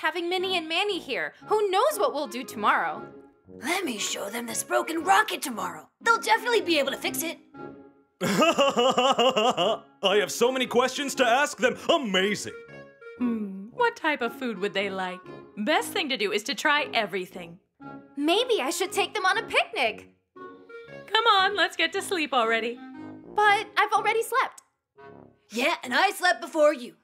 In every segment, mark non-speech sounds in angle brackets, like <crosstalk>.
having Mini and Mani here. Who knows what we'll do tomorrow? Let me show them this broken rocket tomorrow. They'll definitely be able to fix it. <laughs> I have so many questions to ask them. Amazing. Hmm, what type of food would they like? Best thing to do is to try everything. Maybe I should take them on a picnic. Come on, let's get to sleep already. But I've already slept. Yeah, and I slept before you.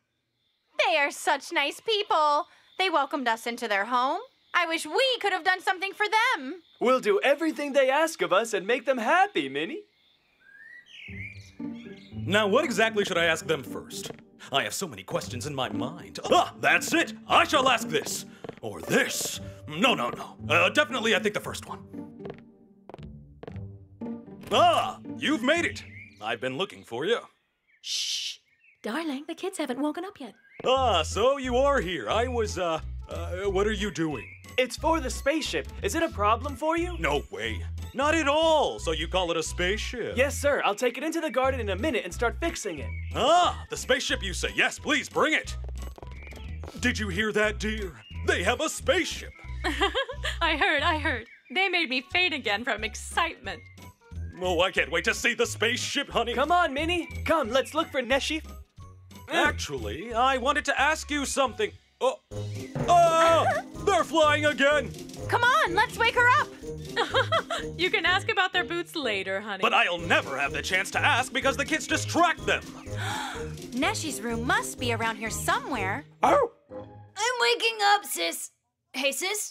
They are such nice people. They welcomed us into their home. I wish we could have done something for them. We'll do everything they ask of us and make them happy, Mini. Now, what exactly should I ask them first? I have so many questions in my mind. Ah, that's it! I shall ask this! Or this! No, no, no. Uh, definitely, I think the first one. Ah, you've made it! I've been looking for you. Shh. Darling, the kids haven't woken up yet. Ah, so you are here. I was, uh, uh, what are you doing? It's for the spaceship. Is it a problem for you? No way. Not at all. So you call it a spaceship? Yes, sir. I'll take it into the garden in a minute and start fixing it. Ah, the spaceship you say. Yes, please, bring it. Did you hear that, dear? They have a spaceship. <laughs> I heard, I heard. They made me faint again from excitement. Oh, I can't wait to see the spaceship, honey. Come on, Mini. Come, let's look for Neşe. Actually, I wanted to ask you something. Oh, oh, they're flying again. Come on, let's wake her up. <laughs> you can ask about their boots later, honey. But I'll never have the chance to ask because the kids distract them. <gasps> Neşe's room must be around here somewhere. Oh! I'm waking up, sis. Hey, sis.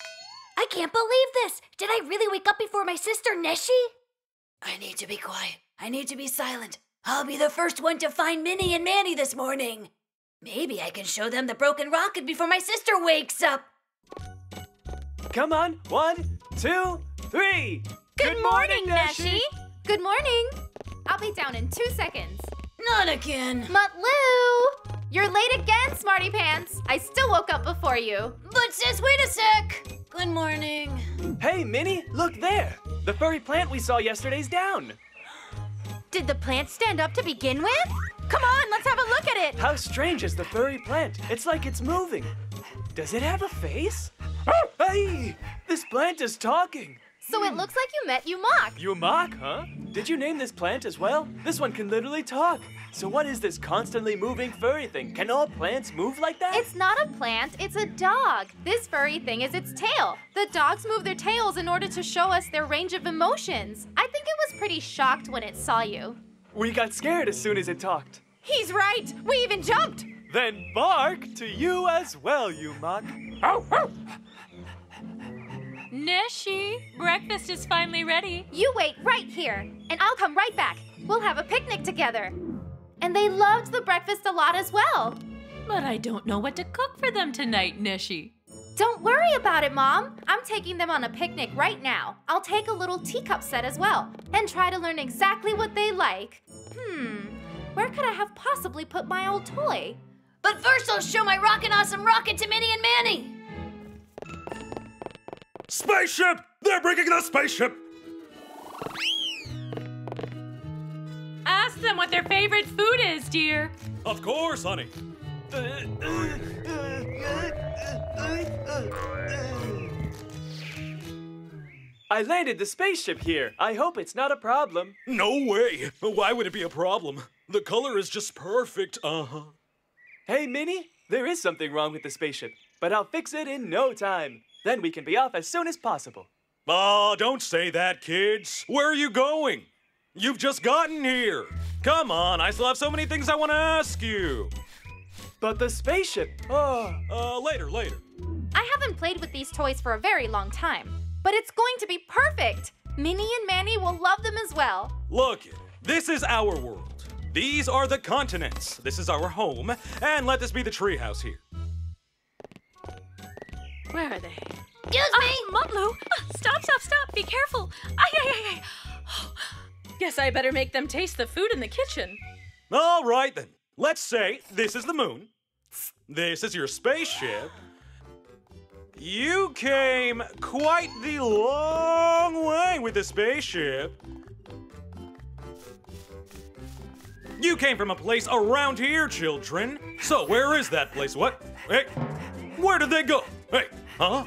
I can't believe this! Did I really wake up before my sister Neşe? I need to be quiet. I need to be silent. I'll be the first one to find Mini and Mani this morning. Maybe I can show them the broken rocket before my sister wakes up. Come on. One, two, three. Good, morning, Neşe. Good morning. I'll be down in two seconds. Not again. Mutlu! You're late again, Smarty Pants. I still woke up before you. But sis, wait a sec. Good morning. Hey, Mini, look there. The furry plant we saw yesterday's down. Did the plant stand up to begin with? Come on, let's have a look at it. How strange is the furry plant? It's like it's moving. Does it have a face? Ah! hey, this plant is talking. So it hmm. looks like you met Yumak. You mock, huh? Did you name this plant as well? This one can literally talk. So what is this constantly moving furry thing? Can all plants move like that? It's not a plant, it's a dog. This furry thing is its tail. The dogs move their tails in order to show us their range of emotions. I think it was pretty shocked when it saw you. We got scared as soon as it talked. He's right. We even jumped. Then bark to you as well, you mock. Neşe, breakfast is finally ready. You wait right here, and I'll come right back. We'll have a picnic together. And they loved the breakfast a lot as well. But I don't know what to cook for them tonight, Neşe. Don't worry about it, Mom. I'm taking them on a picnic right now. I'll take a little teacup set as well and try to learn exactly what they like. Hmm, where could I have possibly put my old toy? But first, I'll show my rockin' awesome rocket to Mini and Mani. Spaceship! They're bringing the spaceship! Ask them what their favorite food is, dear. Of course, honey. I landed the spaceship here. I hope it's not a problem. No way. Why would it be a problem? The color is just perfect. Uh huh. Hey, Mini, there is something wrong with the spaceship, but I'll fix it in no time. Then we can be off as soon as possible. Oh, don't say that, kids. Where are you going? You've just gotten here. Come on, I still have so many things I want to ask you. But the spaceship, oh. Uh, later, later. I haven't played with these toys for a very long time, but it's going to be perfect. Mini and Mani will love them as well. Look, this is our world. These are the continents. This is our home, and let this be the treehouse here. Where are they? Excuse Ah, me. Mutlu! Ah, Stop, stop, stop! Be careful! Ay, ay, ay, ay! <gasps> Guess I better make them taste the food in the kitchen. All right then. Let's say this is the moon. This is your spaceship. You came quite the long way with the spaceship. You came from a place around here, children. So where is that place? What? Hey, Where did they go? Hey, huh?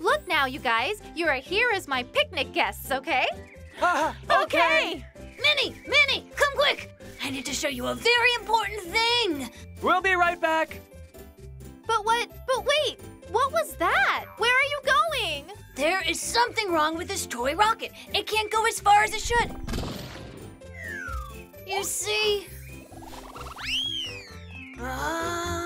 Look now, you guys. You are here as my picnic guests, okay? Uh, Okay. Mini, Mini, come quick! I need to show you a very important thing. We'll be right back. But what? But wait! What was that? Where are you going? There is something wrong with this toy rocket. It can't go as far as it should. You see? Ah.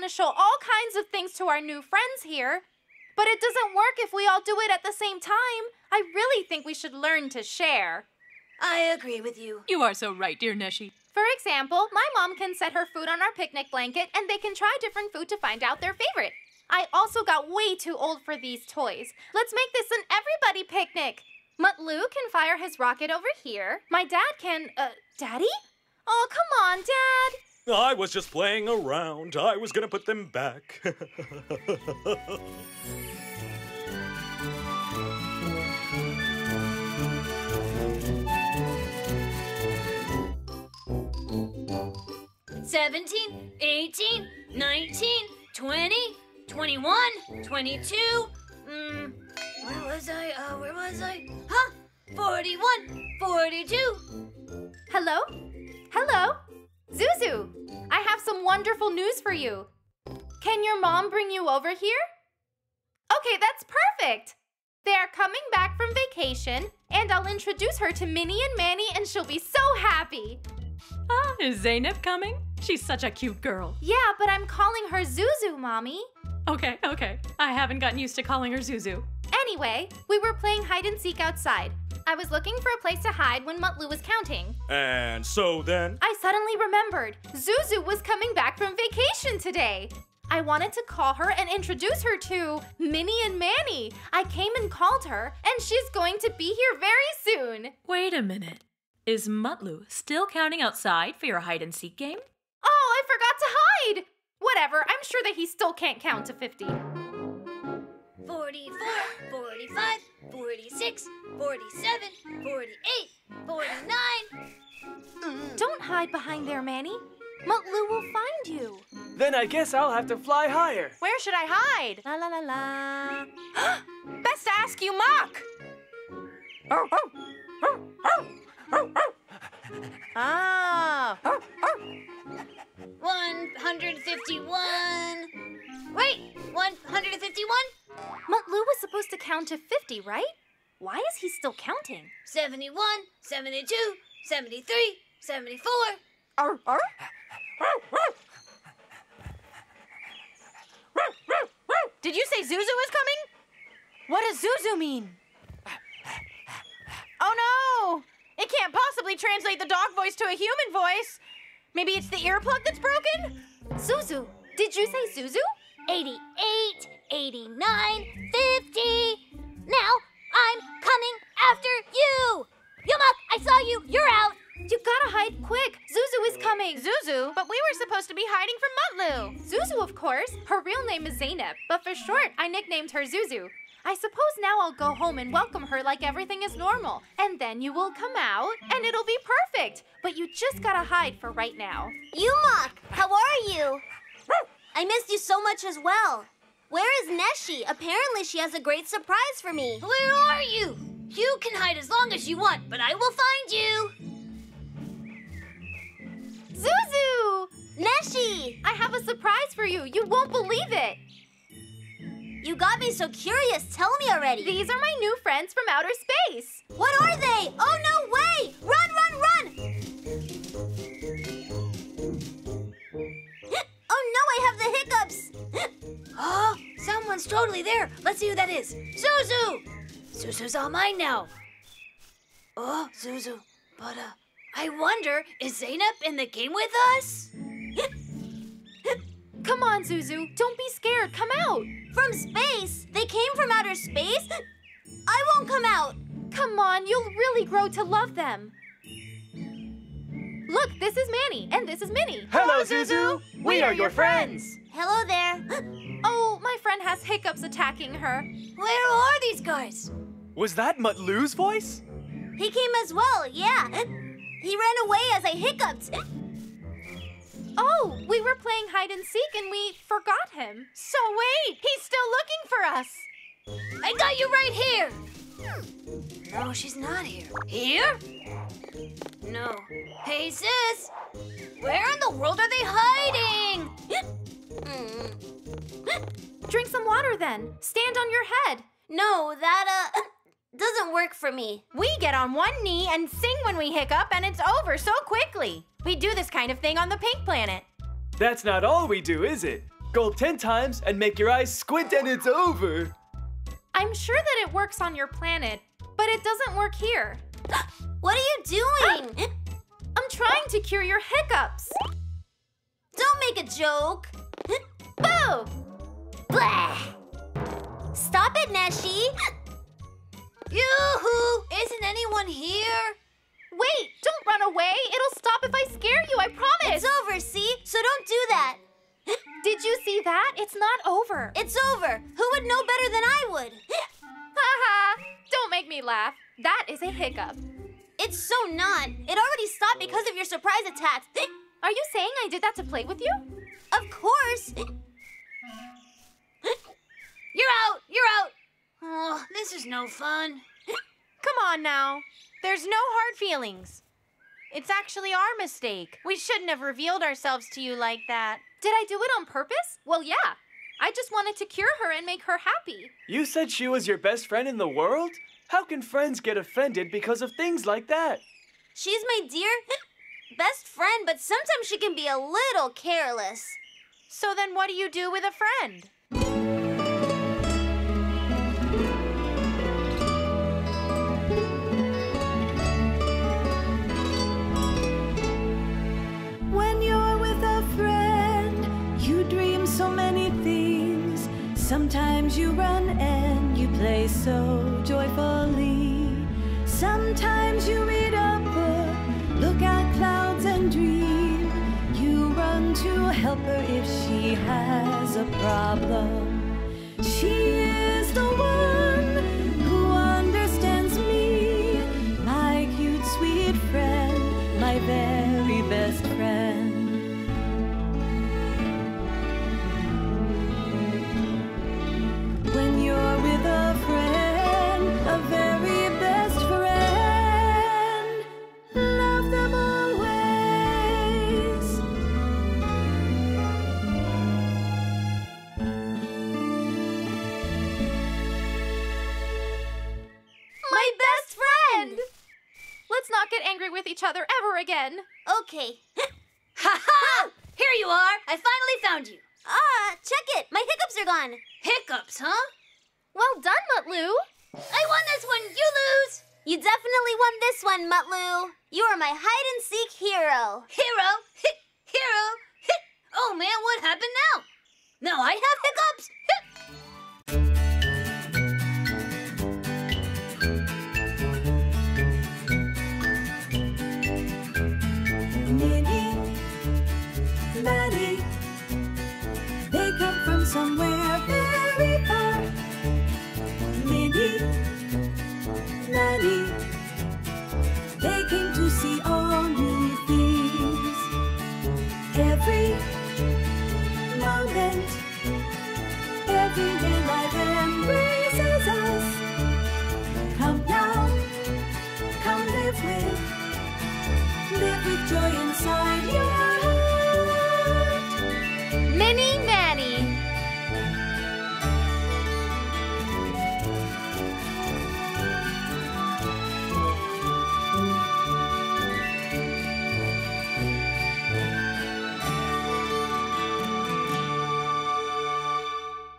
Want to show all kinds of things to our new friends here, but it doesn't work if we all do it at the same time. I really think we should learn to share. I agree with you. You are so right, dear Neşe. For example, my mom can set her food on our picnic blanket and they can try different food to find out their favorite. I also got way too old for these toys. Let's make this an everybody picnic. Mutlu can fire his rocket over here. My dad can, uh, Daddy? Oh, come on, Dad. I was just playing around. I was gonna put them back. <laughs> Seventeen, eighteen, nineteen, twenty, twenty-one, twenty-two. Mm, where was I? Uh, where was I? Huh? 41, 42. Hello? Hello? Zuzu, I have some wonderful news for you. Can your mom bring you over here? Okay, that's perfect. They are coming back from vacation, and I'll introduce her to Mini and Mani, and she'll be so happy. Ah, is Zainab coming? She's such a cute girl. Yeah, but I'm calling her Zuzu, Mommy. Okay, okay. I haven't gotten used to calling her Zuzu. Anyway, we were playing hide and seek outside. I was looking for a place to hide when Mutlu was counting. and so then, I suddenly remembered Zuzu was coming back from vacation today. I wanted to call her and introduce her to Mini and Mani. I came and called her, and she's going to be here very soon. Wait a minute. Is Mutlu still counting outside for your hide and seek game? Oh, I forgot to hide! Whatever, I'm sure that he still can't count to 50. 44, 45, 46, 47, 48, 49. Don't hide behind there, Mani. Mutlu will find you. Then I guess I'll have to fly higher. Where should I hide? La la la la. <gasps> Best to ask you, Mock. Ah. 151. Wait, 151, Mutlu was supposed to count to 50, right? Why is he still counting? 71, 72, 73, 74. Did you say Zuzu is coming? What does Zuzu mean? Oh no! It can't possibly translate the dog voice to a human voice. Maybe it's the earplug that's broken? Zuzu, did you say Zuzu? 88, 89, 50. Now I'm coming after you. Yumak, I saw you. You're out. You gotta hide quick. Zuzu is coming. Zuzu? But we were supposed to be hiding from Mutlu. Zuzu, of course. Her real name is Zainab, but for short, I nicknamed her Zuzu. I suppose now I'll go home and welcome her like everything is normal. And then you will come out, and it'll be perfect. But you just gotta hide for right now. Yumak, how are you? I missed you so much as well. Where is Neşe? Apparently, she has a great surprise for me. Where are you? You can hide as long as you want, but I will find you. Zuzu! Neşe! I have a surprise for you. You won't believe it. You got me so curious. Tell me already. These are my new friends from outer space. What are they? Oh, no way! Run! <gasps> one's totally there. Let's see who that is. Zuzu! Zuzu's all mine now. Oh, Zuzu. But, uh, I wonder, is Zainab in the game with us? <laughs> Come on, Zuzu. Don't be scared. Come out. From space? They came from outer space? I won't come out. Come on, you'll really grow to love them. Look, this is Mani, and this is Mini. Hello, Zuzu. We are your friends. Hello there. <gasps> Oh, my friend has hiccups attacking her. Where are these guys? Was that Mutlu's voice? He came as well, yeah. He ran away as I hiccuped. <gasps> Oh, we were playing hide and seek and we forgot him. So wait, he's still looking for us. I got you right here. No, she's not here. Here? No. Hey, sis. Where in the world are they hiding? <gasps> Drink some water then. Stand on your head. No, that, uh, <coughs> doesn't work for me. We get on one knee and sing when we hiccup, and it's over so quickly. We do this kind of thing on the pink planet. That's not all we do, is it? Gulp 10 times and make your eyes squint and it's over. I'm sure that it works on your planet, but it doesn't work here. <gasps> What are you doing? <gasps> I'm trying to cure your hiccups. Don't make a joke. Boo! Blah. Stop it, Neşe. Yoo-hoo! Isn't anyone here? Wait, don't run away. It'll stop if I scare you, I promise. It's over, see? So don't do that. <laughs> Did you see that? It's not over. It's over. Who would know better than I would? <laughs> Haha. don't make me laugh. That is a hiccup. It's so not. It already stopped because of your surprise attacks. Are you saying I did that to play with you? Of course. You're out! You're out! Oh, this is no fun. <laughs> Come on now. There's no hard feelings. It's actually our mistake. We shouldn't have revealed ourselves to you like that. Did I do it on purpose? Well, yeah. I just wanted to cure her and make her happy. You said she was your best friend in the world? How can friends get offended because of things like that? She's my dear <laughs> best friend, but sometimes she can be a little careless. So then what do you do with a friend? So joyfully. Sometimes you read a book, look at clouds and dream. You run to help her if she has a problem. Not get angry with each other ever again. Okay. <laughs> Ha ha! Here you are! I finally found you. Ah, check it. My hiccups are gone. Hiccups, huh? Well done, Mutlu. I won this one, you lose! You definitely won this one, Mutlu. You are my hide and seek hero. Hero! Hit! Hero! Hit! Oh man, what happened now? Now I have hiccups! Hit!